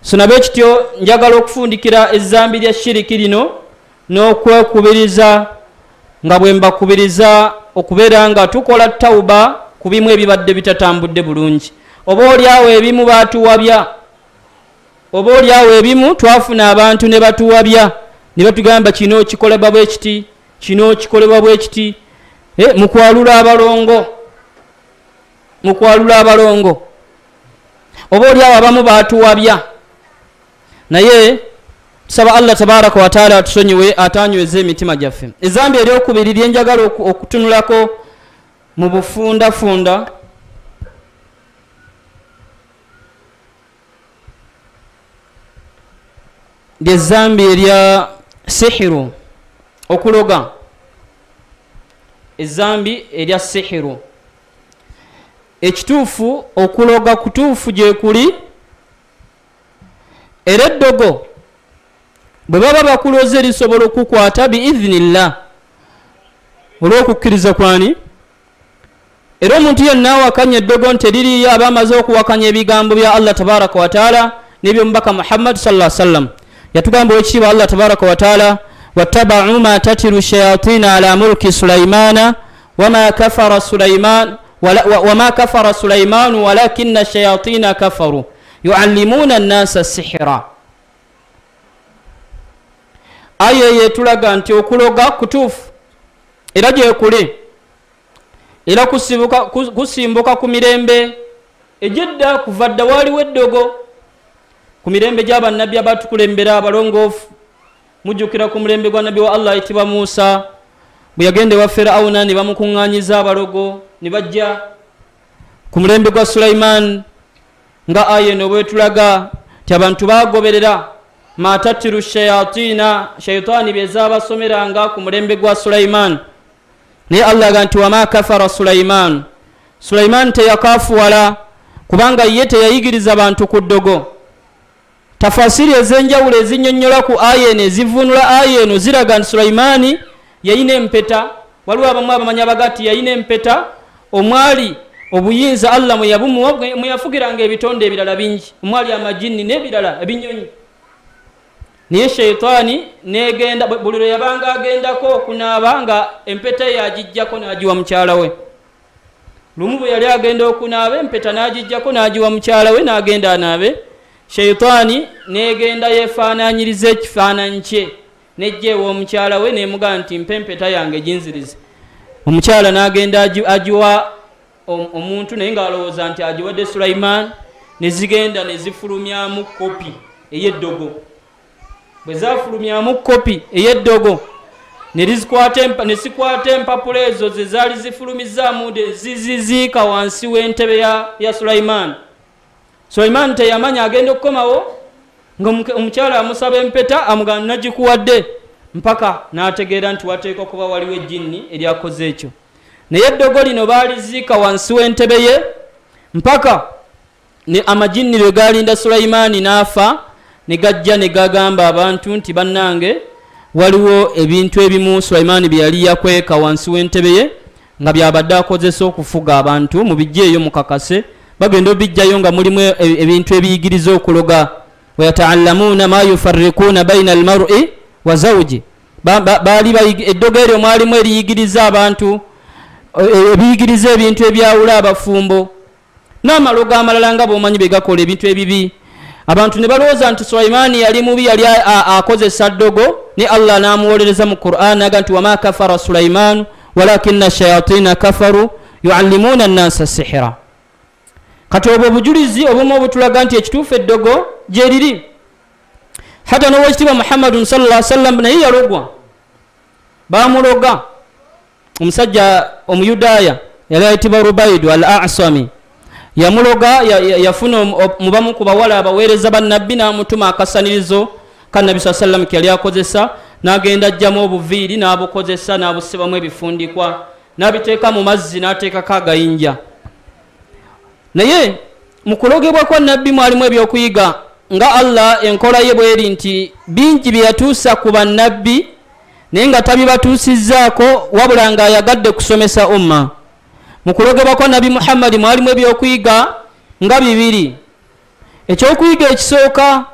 Sonabe ekityo njagala okufundikira ezambi lya shiriki lino n'okwekubiriza nga bwe mbakubiriza okubeera nga tukola tauba ku bimu ebibadde bitatambudde bulungi oba oliawo ebimu batuwabya? Oba oliawo ebimu twafuna abantu ne batuwabya? Ne batugamba kino kikolebwa bwe kiti? Kino kikolebwa bwe kiti? E, mukwalula abalongo. Mukwalula abalongo. Oba oliawo abamu batuwabya? Naye tusaba allah tabaraka wataala atusonyiwe atanyweza emitima gyaffe. Ezambi eryokubiri lyenjagala okutunulako mu bufundafunda lyezambi erya sihiru. Okuloga. Ezambi erya sihiru. Ekituufu okuloga kutuufu gyekuli era eddogo bwe baba bakuloza erisobola okukwata biizinillah olw'okukkiriza kwani? Era omuntu yenna awakanya eddogo nti eririyo aba amaze okuwakanya ebigambo bya allah tabaraka wataala n'ebyomubaka muhammadi sala sallam yatugamba ekitiibwa allah tabaraka wataala wattabau ma tatiru shayatina ala mulki sulaimana wama kafara sulaiman wama kafara sulaimanu walakina shayatina kafaru yuallimuna nnasa sihira aya eyo etulaga nti okuloga kutuufu era gyekuli era kusimbuka ku mirembe egyedda kuva dda waaliwo ku mirembe gy'abannabbi abatukulembera abalongoofu mujjukira ku mulembe gwa nabbi wa allah ayitibwa musa bwe yagenda ewa firawuna ne bamukuŋŋanyiza abalogo ne bajja ku mulembe gwa sulaiman nga aya eno bwetulaga ti abantu bagoberera matatiru shayatina shaitaani byezabasomeranga ku mulembe gwa sulaiman. Naye allah aga nti wama kafara sulaiman? Sulaiman teyakafuwala kubanga ye teyayigiriza bantu ku ddogo tafasiri ez'enjawulo ezinyonnyola ku aya eno ezivunula aya eno ziraga nti sulaimaani yayina empeta. Waliwo abamu abamanya baga ti yayina empeta. Omwali obuyinza allah mweyabumuwa mweyafugiranga ebitonde ebirala bingi. Omwali amajinni n'ebirala ebinyonyi. Naye sheitaani negenda buli lwe yabanga agendako okunaaba nga empeta ye agijjako n'agiwa mukyala we. Lumu bwe yali agenda okunaaba empeta n'agijjako n'agiwa mukyala we n'agenda anaabe sheitaani negenda yefaananyiriza ekifaananyi kye nejja ew'omukyala we nemugaa nti mpa empeta yange ginzirize. Omukyala n'agenda agiwa omuntu naye ng'alowooza nti agiwadde sulaiman nezigenda nezifulumyamu kopi ey'eddogo. Bwe zafulumyamu kopi ey'eddogo nezikwata empapula ezo ze zaali zifulumizaamu ziziziika wansi w'entebe ya, ya sulaiman teyamanya agenda okukomawo nga omukyala amusaba empeta amugamba nagikuwadde. Mpaka n'ategeera nti wateeka okuba waliwo ejjinni eryakoze ekyo. Naye eddogo lino baaliziika wansi w'entebe ye mpaka amajinni lwe galinda sulaimaani n'afa ne gajja ne gagamba abantu nti bannange waliwo ebintu ebimu sulaimaani bye yali yakweka wansi w'entebe ye nga byabadde akozesa okufuga abantu mubijjeeyo mukakase bagenda obijjayo nga mulimu ebintu ebiyigiriza okuloga. Wayataallamuuna ma yufarikuuna baina almar'i wa zawji. Baali eddogo eryo mwalimu eriyigiriza abantu ebiyigiriza ebintu ebyawula abafumbo. N'amalogo amalala nga bomanyi begakola ebintu ebibi. Abantu ne balowooza nti sulaimaani yali mubi yali akozesa ddogo ne allah n'amuwolereza mu quran aga nti wama kafara sulaimaanu walakina shayatina kafaru yuallimuuna nnasa sihira kati obwo obujulizi obumu obutulaga nti ekituufu eddogo gyeriri hatta nowekitiibwa muhammadun salla sallam naye yalogwa. Bamuloga omusajja omuyudaaya yali ayitibwa rubaidu al asami yamuloga yafuna mubamu ku bawala abaweereza bannabbi n'amutuma akasanirizo kanabbi saa sallam ke yali akozesa n'agenda ajjamu obuviiri n'abukozesa n'abusibamu ebifundikwa n'abiteeka mu mazzi n'ateekako agayinja naye mu kulogebwa kwa nabbi mwalimu ebyokuyiga nga allah enkola ye bweri nti bingi bye yatuusa ku bannabbi naye nga tabibatuusizzaako wabula ng'ayagadde kusomesa umma. Mu kulogebwa kwa nabi muhammadi mwalimu ebyokuyiga nga bibiri. Ekyokuyiga ekisooka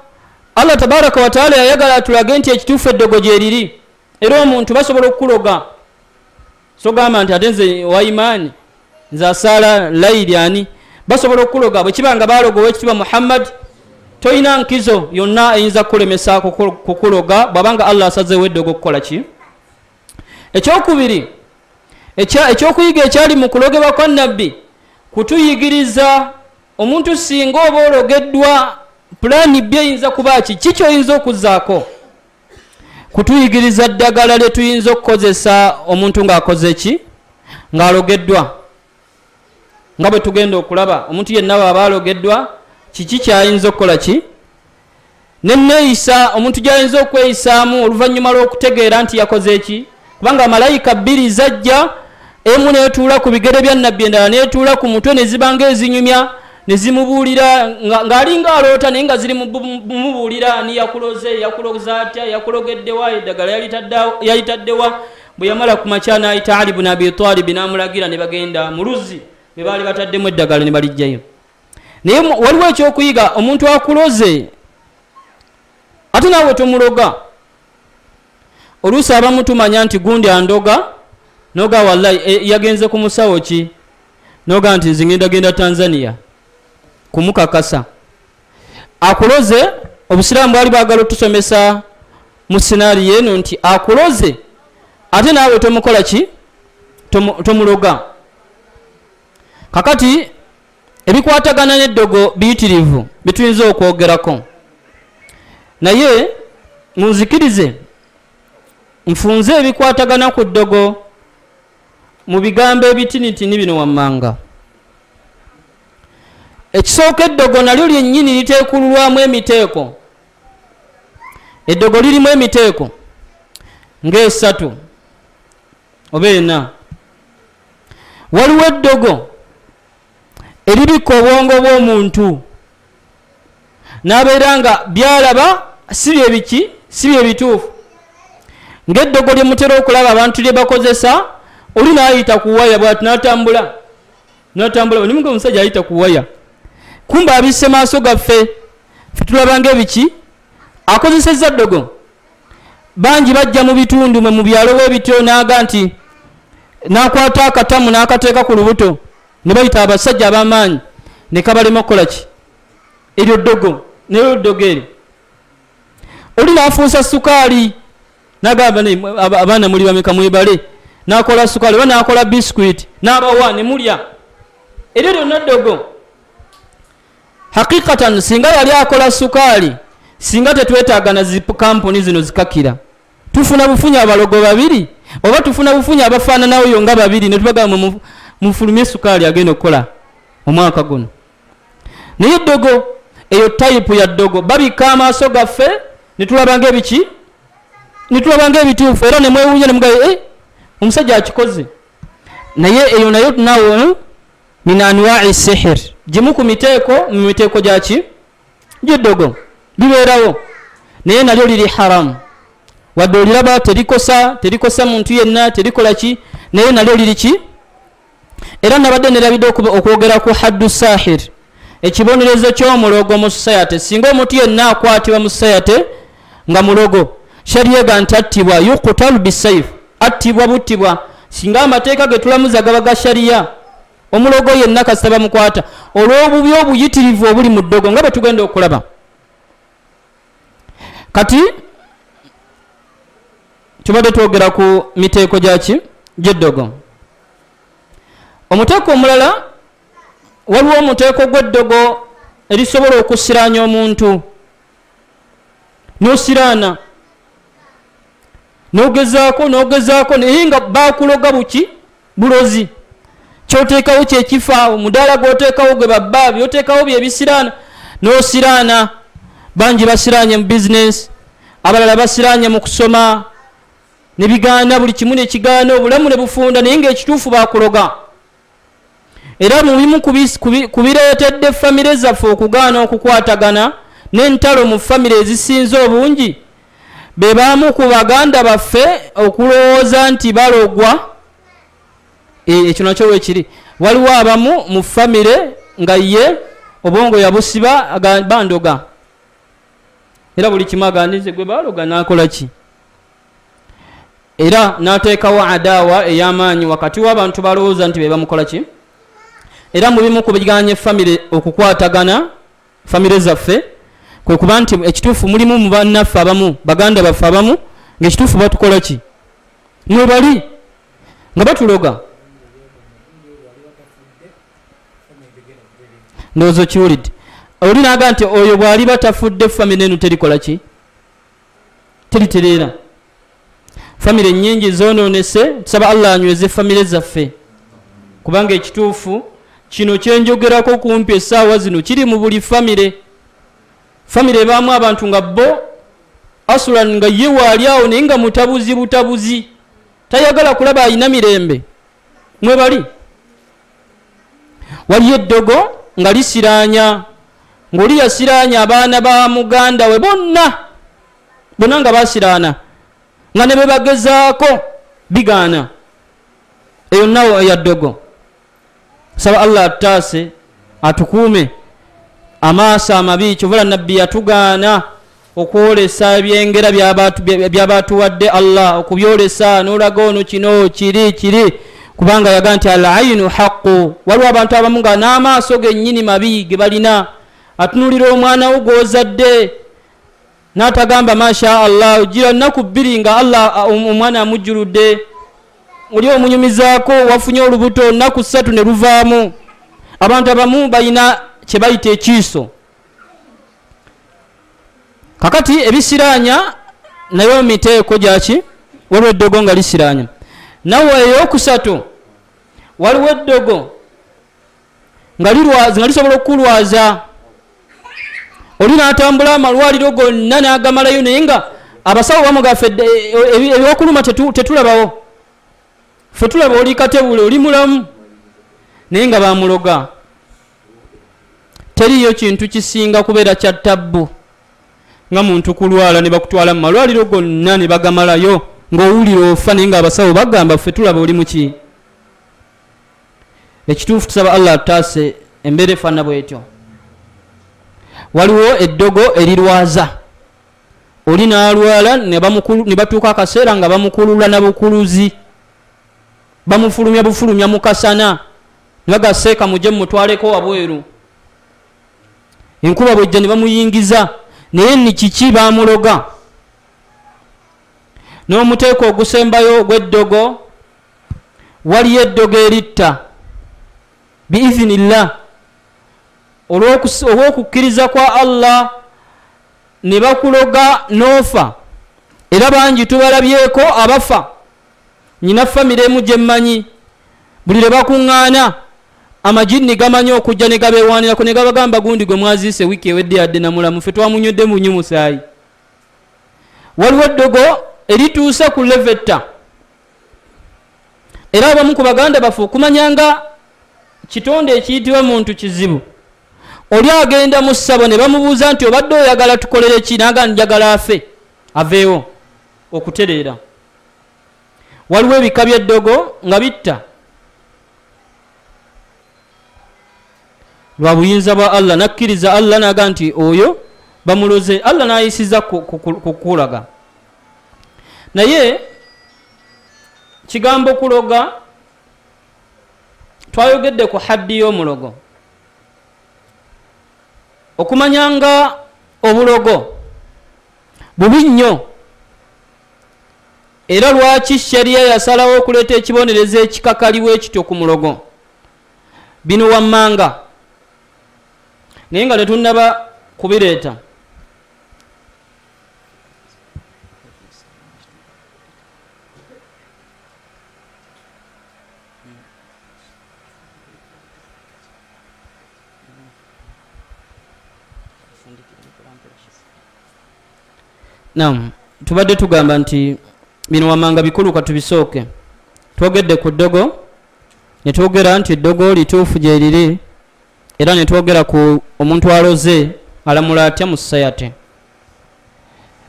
allah tabaraka wataala yayagala tulage nti ekituufu eddogo gyeriri era omuntu basobola okukuloga. Sogamba nti ate nze waimaani nze asaala layiri ani basobola okukuloga bwe kiba nga baloga owekitiibwa muhammadi tolina nkizo yonna eyinza kukulemesa kukuloga bwabanga allah asazeewo eddogo okukola ki? Ekyokubiri ekyokuyiga ekyali mu kulogebwa kwa nabbi kutuyigiriza omuntu singa oba ologeddwa pulaani bbi eyinza kuba ki? Ki kyoyinza okuzaako kutuyigiriza ddagala lye tuyinza okukozesa omuntu ng'akoze ki? Ng'alogeddwa nga bwe tugenda okulaba omuntu yenna bwaba alogeddwa kiki kyayinza okukola ki? Neneeyisa omuntu gyayinza okweyisaamu oluvannyuma lw'okutegeera nti yakoze eki kubanga malayika bbiri zajja emu netuula ku bigere bya nabbi endala netuula ku mutwe nezibanga ezinyumya nezimubuulira ng'alinga aloota naye nga ziri mumubuulira ani yakuloze yakuloza atya yakulogeddewa eddagala yalitaddewa bwe yamala ku makya n'ayita ali buni abitalibi n'amulagira ne bagenda mu luzzi bwe baali bataddemu eddagala ne balijjayo naye waliwo ekyokuyiga omuntu akuloze ate naawe tomuloga. Oluusi abamu tumanya nti gundi andoga noga wallahi e, yagenze ku musawo ki? Noga nti nze ngenda genda tanzania kumukakasa akuloze obusiraamu bwali bwagala otusomesa mu sinaari eno nti akuloze ate naawe tomukola ki? Tomuloga kakati ebikwatagana n'eddogo biyitirivu bituyinza okwogerako. Naye munzikirize nfunze ebikwatagana ku ddogo mu bigambo ebitinitini bino wammanga. Ekisooka eddogo nalyo lyennyini liteekululwamu emiteeko. Eddogo lirimu emiteeko ng'esatu oba ena. Waliwo eddogo eribikka obwongo bw'omuntu. N'abeera nga byalaba si bye biki? Si bye bituufu. Ng'eddogo lye mutera okulaba abantu lye bakozesa oli naayita ku waya bwati n'atambula. N'atambula olimu nga omusajja ayita ku waya. Kumba abisse maaso gaffe. Fe tulaba ng'ebiki? Akozesezza ddogo. Bangi bajja mu bitundu mwe mu byalo bwe bityo naaga nti n'akwata akatamu n'akateeka ku lubuto ne bayita abasajja abamaanyi ne kabalema kukolaki eryo ddogo nayo ddogo eri. Oli nafuusa sukaali nagamba abaana muli bameka mwebale? Nakola sukaali oba nakola biskuit nabawa nemulya eryo lyonna ddogo. Hakikatan singa yali akola sukaali singa tetwetaagana zikampuni zino zikakira. Tufuna bufunyi abalogo babiri oba tufuna bufunyi abafaananawoyo nga babiri netubagamba mufulumye sukaali agenda okukola omwaka guno. Naye eddogo eyo tayipu ya ddogo babika amaaso gaffe netulabanga ebiki netulabanga ebituufu era nemwewunya nemugaa e omusajja akikoze. Naye eyo nayo nawo min anwai sihir gimu ku miteeko mu miteeko gyaki gyeddogo bibeerawo naye nalyo liri haramu wadde oliraba terikosa terikosa muntu yenna terikola ki? Naye nalyo liri ki era nabadde nerabidde okwogera ku haddu sahir ekibonerezo kyomulogo mu society singa omuntu yenna akwatibwa mu society nga mulogo sharyega nti attibwa yukutalu bisaif attibwa buttibwa. Singa amateeka getulamuza gaba ga shariya omulogo yenna kasita bamukwata. Olw'obubi obuyitirivu obuli mu ddogo nga bwe tugenda okulaba. Kati tubadde twogera ku miteeko gyaki gyeddogo omuteeko omulala waliwo omuteeko gw'eddogo erisobola okusiraanya omuntu. Nosiraana nogezaako nogezaako naye nga bakuloga buki? Bulozi. Kyoteekawo kyekifa omudaala gwoteekawo gwe babba byoteekawo byebisiraana nosiraana bangi basiraanye mu bizinesi abalala basiraanye mu kusoma nebigaana buli kimu nekigaana obulamu ne bufunda naye ngaekituufu bakuloga era mubimu kubireetedde famire zaffe okugaana okukwatagana n'entalo mu famire ezisinze obungi be baamu ku baganda baffe okulowooza nti balogwa. Ekyo nakyo wekiri waliwo abamu mu famire nga ye obwongo yabusiba bandoga. Era buli kimu agandize gwe baloga nakola ki? Era nateekawo adaawa ey'amaanyi wakati w'abantu balowooza nti be bamukola ki era mubimu ku biganye famire okukwatagana famire zaffe kwe kuba nti ekituufu mulimu mu bannaffe abamu baganda baffe abamu ngaekituufu batukola ki? Mwebali nga batuloga. Ndowooza okiwulidde. Oli naga nti oyo bw'ali batafudde famire enu terikola ki? Teritereera. Famire nyingi zononese tusaba allah anyweze famire zaffe. Kubanga ekituufu kino kyenjogerako kumpi essaawa zino kiri mu buli famire. Famire ebaamu abantu nga bo asulan nga ye waali awo naye nga mutabuzi butabuzi. Tayagala kulaba ayina mirembe. Mwebali waliyo eddogo nga lisiraanya ngaoli yasiraanya abaana ba muganda we bonna. Bonna nga basiraana nga ne bebagezaako bigaana. Eyo nawo eyaddogo saba allah attaase atukuume. Amaaso amabi kyovala nabbi yatugaana okwolesa ebyengera byabatuwadde allah okubyolesa. Nolaga ono kino kiri kiri kubanga yaga nti alainu haqu waliwo abantu abamu nga n'amaaso gennyini mabi ge balina. Atunulira omwana wo gwozadde n'atagamba masha allah gira nnaku bbiri nga allah omwana amujjuludde oli omunyumizaako wafunye olubuto nnaku ssatu ne luvaamu. Abantu abamu balina kyebayita ekiiso. Kakati ebisiraanya nayo miteeko gyaki? Waliwo eddogo nga lisiraanya. Nawe eyokusatu waliwo eddogo nga lisobola okukulwaza. Oli natambula amalwaliro gonna nagamalayo naye nga abasawo bamugaffe ebyokuluma tetulabawo fe tulaba oli katebule oli mulamu. Naye nga bamuloga. Teriyo kintu kisinga kubeera kya ttabbu nga muntu kulwala ne bakutwala mu malwaliro gonna ne bagamalayo ng'owulira ofa naye nga abasawo bagamba ffe tulaba oli muki ekituufu tusaba allah ataase embeera efaana bwetyo. Waliwo eddogo erirwaza. Oli nalwala ne batuuka akaseera nga bamukulula na bukuluzi bamufulumya bufulumya mukasana nibagaseeka muje mumutwaleko wabweru. Enkuba bwejja ne bamuyingiza naye ni kiki bamuloga n'omuteeko ogusembayo ogw'eddogo waliyo eddogo eritta. Biizinillah olw'okukkiriza kwa allah ne bakuloga n'ofa. Era bangi tubalabyeko abafa nyina famire emu gye mmanyi. Buli lwe bakuŋŋaana amajinni gamanyi okujja ne gabeewanirako ne gabagamba gundi gwe mwaziise wiiki ewedde yadde namulamu fe twamunywedde munyi musaayi waliwo eddogo erituuse ku levetta. Era abamu ku baganda bafe okumanyanga kitonde ekiyitibwa muntu kizibu oli agenda mu ssabo ne bamubuuza nti obadde oyagala tukolere ki? Naga njagala afe aveewo okutereera waliwo ebika byeddogo nga bitta. Lwa buyinza bwa allah nakkiriza allah naga nti oyo bamuloze. Allah nayisiza kukulaga. Naye kigambo kuloga twayogedde ku haddi y'omulogo. Okumanyanga obulogo bubi nnyo era lwaki shariya yasalawo okuleeta ekibonerezo ekikakaliwo ekityo ku mulogo? Bino wammanga. Naye nga tetunnaba kubireeta. Nam tubadde tugamba nti bino wamanga bikulu katubisooke twogedde ku ddogo netwogera nti eddogo lituufu gyeriri era netwogera ku omuntu aloze alamula atya mu sayate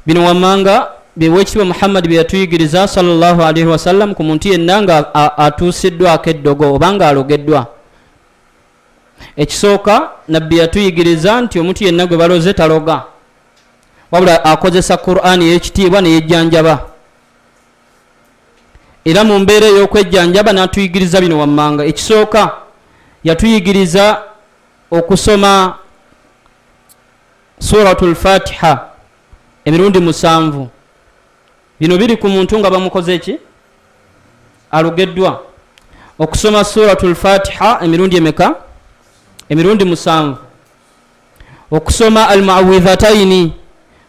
bino wamanga byewekitiibwa muhammadi bye yatuyigiriza salllahu alaihi wasallam ku muntu yenna nga atuusiddwako eddogo oba nga alogeddwa. Ekisooka nabbi yatuyigiriza nti omuntu yenna gwe baloze taloga. Wabula akozesa qur'ani eyekitiibwa neyejjanjaba era mu mbeera ey'okwejjanjaba n'atuyigiriza bino wammanga. Ekisooka yatuyigiriza okusoma suratu lfatiha emirundi musanvu. Bino biri ku muntu nga bamukoze ki? Alugeddwa. Okusoma suratu lfatiha emirundi emeka? Emirundi musanvu. Okusoma almuawidhataini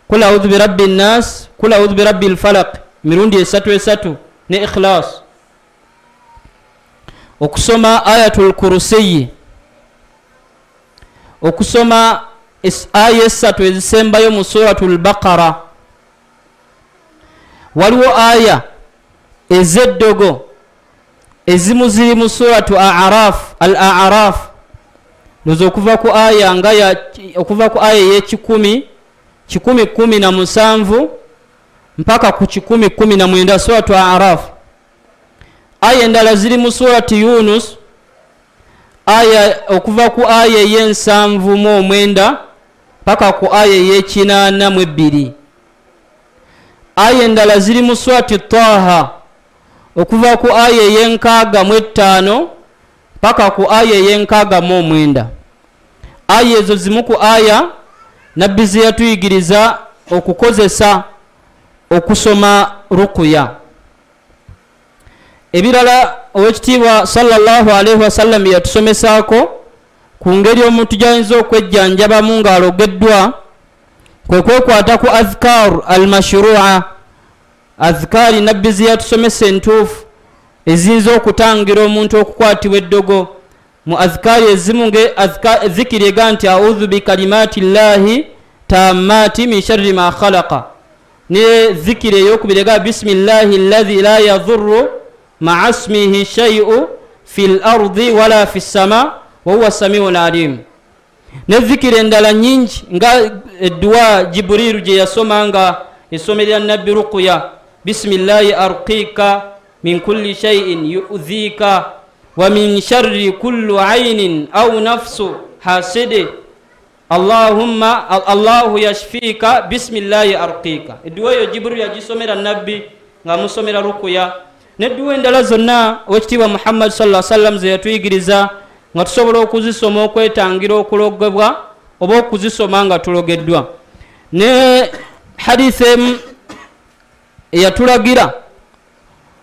kul audhu birabbi nnas kul audhu birabbi lfalaq emirundi esatu esatu ne ikhlas. Okusoma ayatu lkurusiyi okusoma aya esatu ezisembayo mu suratu lbaqara waliwo aya ez'eddogo ezimu ziri mu suratu araf al araf loza okuva ku aya nga okuva ku aya ey'ekikumi kikumi kumi na musanvu mpaka ku kikumi kumi na mwenda suratu araf. Aya endala ziri mu surati yunus. Aya okuva ku aya ey'ensanvu mu omwenda paka ku aya ey'ekinaana mu ebbiri. Aya endala ziri mu swati taha okuva ku aya ey'enkaaga mu ettaano paka ku aya ey'enkaaga mu omwenda. Aya ezo zimu ku aya nabbi ze yatuyigiriza okukozesa okusoma rukuya. Ebirala owekitiibwa sallallahu alaihi wasallam yatusomesaako ku ngeri omuntu gyayinza okwejjanjabamu ng'alogeddwa kwe kwekwata ku adhikaru almashrua. Adhikaari nabbi ze yatusomesa entuufu eziyinza okutangira omuntu okukwatibwa eddogo. Mu adhikaari ezimu nge dhikiri ega nti audhu bikalimaati llahi tammati min sharri ma khalaqa dhikiri eyokubiri ega bisimillahi allahi la yadhuru maa smihi shaiu fi lardi wala fi ssama wahuwa samiun alim ne dhikiri endala nyingi nga edduwa jiburiru gye yasoma nga esomerera nabbi rukuya bisimillahi arqika min kulli shaiin yudhika wa min sharri kullu ainin au nafsu hasidi allahumma allahu yashfika bisimillahi arqika. Edduwa eyo jiburiru yagisomera nabbi nga musomera rukuya nedduwa endala zonna owekitiibwa muhammadi saa sallam ze yatuyigiriza nga tusobola okuzisoma okwetangira okulogebwa oba okuzisoma nga tulogeddwa. Ne hadisi emu eyatulagira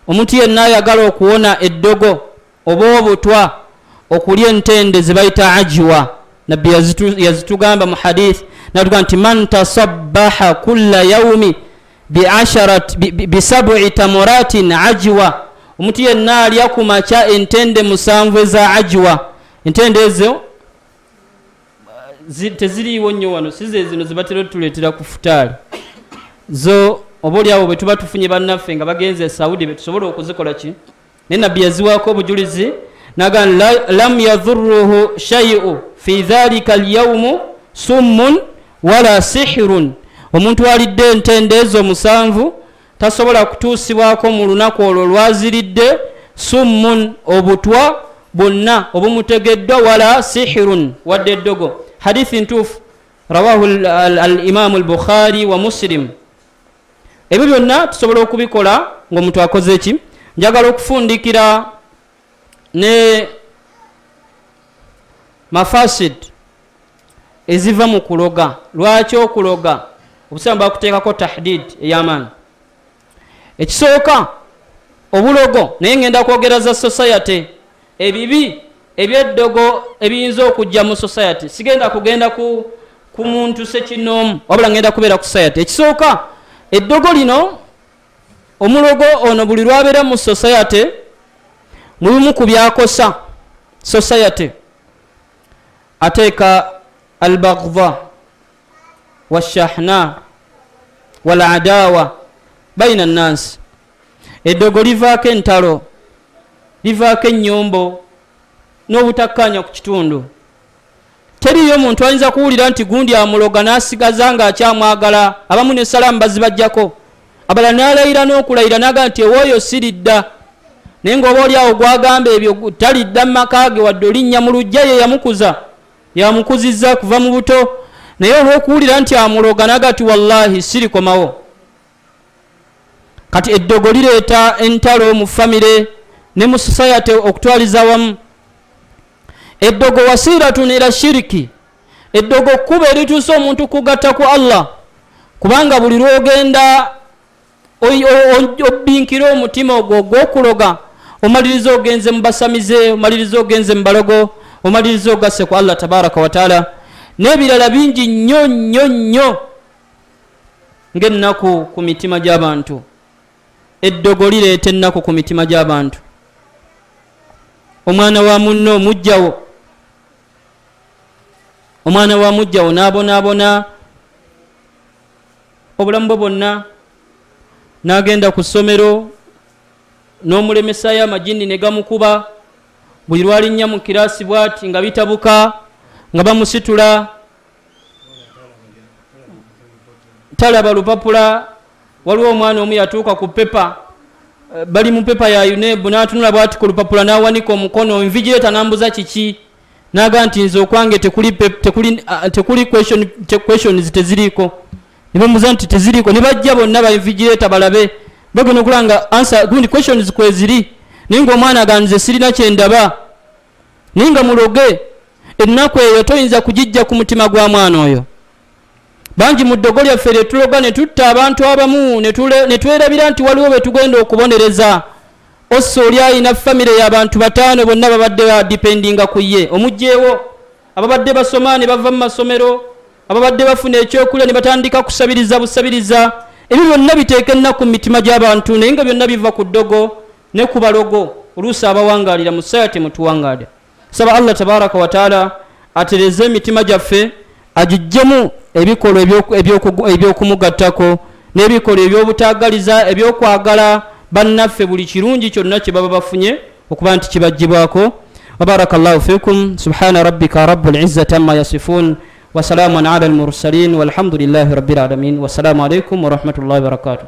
omuntu yenna ayagala okuwona eddogo oba obutwa okulya entende zebayita ajiwa nabbi yazitugamba mu hadisi natuga nti man tasabbaha kulla yaumi bisabu'i tamuratin ajiwa omuntu yenna alya ku makya entende musanvu eza ajiwa entende ezo teziriiwo nnyo wano size zino zebatera tutuleetera ku futaali. Zo oba oliawo bwe tuba tufunye bannaffe nga bagenze saudi betusobola okuzikola ki? Naye nabbi yaziwaako obujulizi naga lam yadhuruhu shaiu fi dhalika alyaumu summun wala sihirun omuntu alidde entende ezo musanvu tasobola kutuusibwako mu lunaku olwo lwaziridde summun obutwa bwonna obumutegeddwa wala sihirun wadde eddogo. Hadithi ntuufu rawahu alimamu albukhari wa muslim. Ebyo byonna tusobola okubikola ngaomuntu akoze ki? Njagala okufundikira ne mafasid eziva mu kuloga. Lwaki okuloga? Obusema bakuteekako tahdid ey'amaani ekisooka obulogo naye ngenda kwogera za society. Ebibi ebyeddogo ebiyinza okujja mu society. Sigenda kugenda ku, ku muntu sekinoomu wabula ngenda kubeera ku society. Ekisooka eddogo lino omulogo ono buli lwabeera mu society mubimu ku byakosa. Society ateeka albagda washahna waladawa baina nnansi eddogo livaako entalo livaako ennyombo n'obutakkanya ku kitundu. Teriyo omuntu ayinza kuwulira nti gundi amuloga n'asigaza nga akyamwagala abamu ne salaamu bazibajjako abala n'alayira n'okulayira naga nti ewooyo siridda. Naye ngaoba oli awo gwagamba ebyo talidda mu maka ge wadde olinnya mu lujja ye yamukuza yamukuzizza kuva mu buto naye olw'okuwulira nti amuloga naga ti wallahi sirikomawo. Kati eddogo lireeta entalo mu famire ne mu society okutwaliza wamu. Eddogo wasiratun ila shiriki. Eddogo kkuba erituusa omuntu kugatta ku allah kubanga buli lwogenda obbinkira omutima ogwo ogw'okuloga omaliriza ogenze mu basamize omaliriza ogenze mu balogo omaliriza ogasse ku allah tabaraka wataala n'ebirala bingi nnyo nnyo nnyo ng'ennaku ku mitima gy'abantu. Eddogo lireeta ennaku ku mitima gy'abantu. Omwana wa munno omugjawo omwana wa mugjawo n'abonaabona. Obulamu bwe bwonna n'agenda ku ssomero n'omulemesayo amajini ne gamukuba buli lwalinnya mu kiraasi bwati nga bitabuka nga bamusitula talaba lupapula waliwo omwana omu yatuuka ku pepa bali mu pepa ya unebu n'atunula bwati ku lupapula n'awanika omukono envigireta nambuza kiki? Naga nti nze okwange tekuli, te, questions teziriiko. Nibamuza nti teziriiko? Nibajja bonna bainvigireta balabe bagenda okulanga answer questions kweziri naye nga omwana aganze sirina kyendaba naye nga muloge. Ennaku eyo toyinza kugijja ku mutima gwa mwana oyo. Bangi mu ddogo lyaffe lyetuloga ne tutta abantu abamu ne twerabira nti waliwo betugenda okubonereza. Ossa oli ayina famire y'abantu bataano bonna babadde badipendinga ku ye. Omugjeewo ababadde basoma ne bava mu masomero ababadde bafuna ekyokulya ne batandika kusabiriza busabiriza. Ebyo byonna biteeka ennaku mu mitima gy'abantu naye nga byonna biva ku ddogo ne ku balogo oluusi abawangalira mu mutuwangalira saba allah tabaraka wataala atereze emitima gyaffe agijjemu ebikolwa ebyokumugattako n'ebikolwa ebyobutagaliza ebyokwagala bannaffe buli kirungi kyonna kye baba bafunye okuba nti kibajjibwako wabaraka llahu fikum subhana rabbika rabu lizzati amma yasifun. Wasalamun ala almursalin walhamdulilahi rabilalamin wassalamu alaikum warahmatullahi wabarakatuh